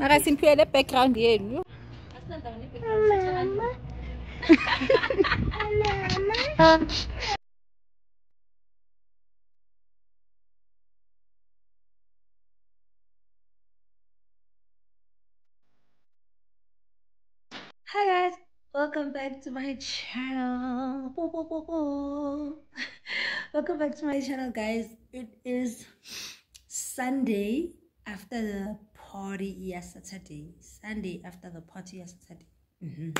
mara simphiwe le background yenu Hi guys, welcome back to my channel. Welcome back to my channel, guys. It is Sunday after the party yesterday. Sunday after the party yesterday. Mhm.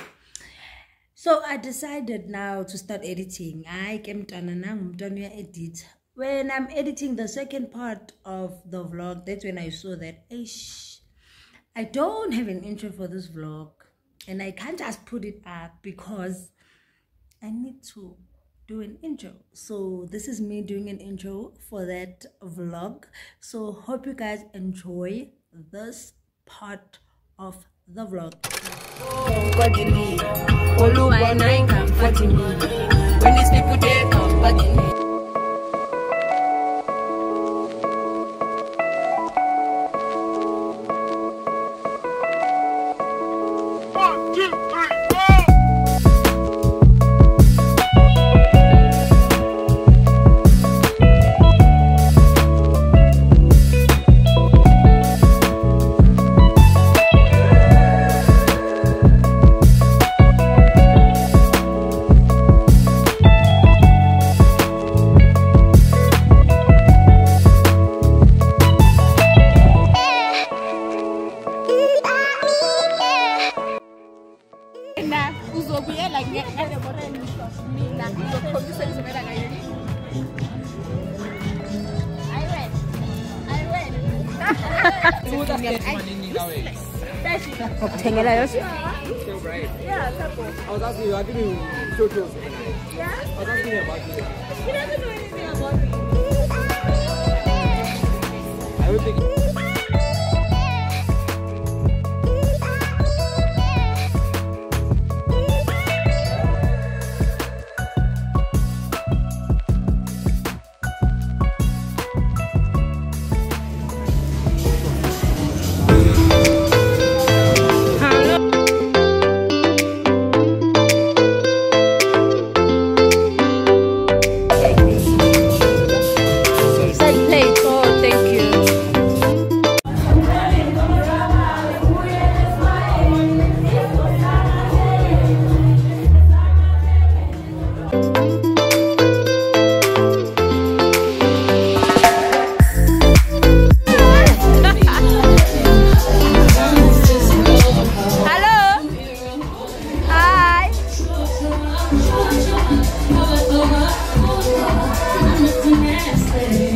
So I decided now to start editing. I came to an edit. When I'm editing the second part of the vlog, that's when I saw that. Ish, I don't have an intro for this vlog and I can't just put it up because I need to do an intro. So this is me doing an intro for that vlog. So hope you guys enjoy this part of the vlog. Tengela yoshi? Still bright. Yeah, couple. I was asking you, I. Yeah? I was asking you about you. He doesn't know anything about me. I would think... Color over, over, I'm looking nasty.